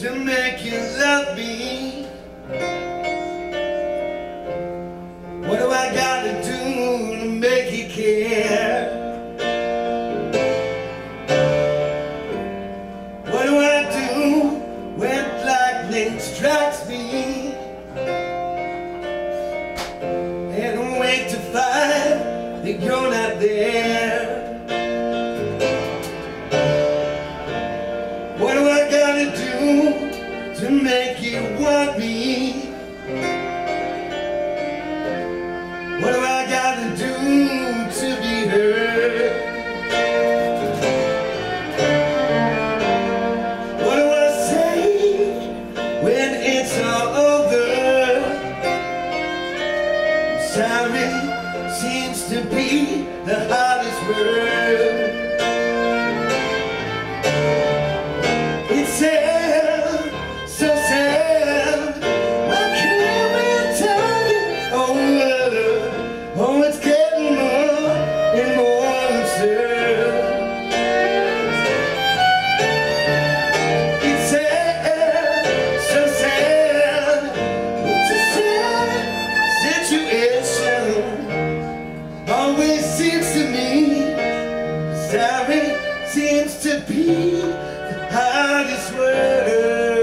to make you love me. What do I gotta do to make you care? What do I do when lightning strikes me? And wait to find that you're not there. you want me? What do I gotta do to be heard? What do I say when it's all over? Sorry seems to be the hardest word. happy seems to be the hardest word.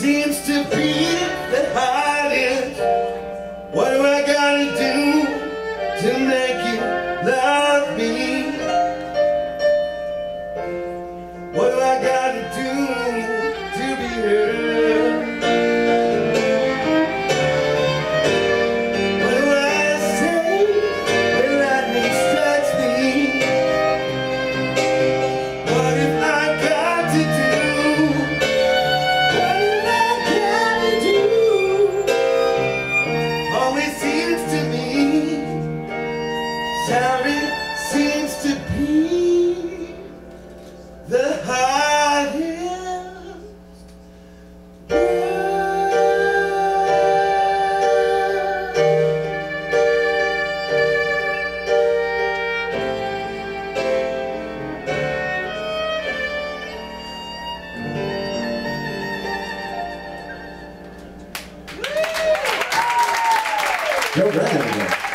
seems to be the hardest. What do I gotta do to make you love me? Joe Brennan again.